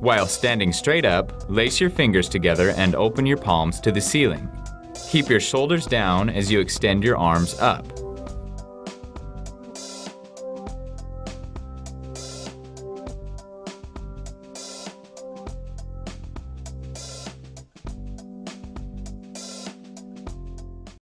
While standing straight up, lace your fingers together and open your palms to the ceiling. Keep your shoulders down as you extend your arms up.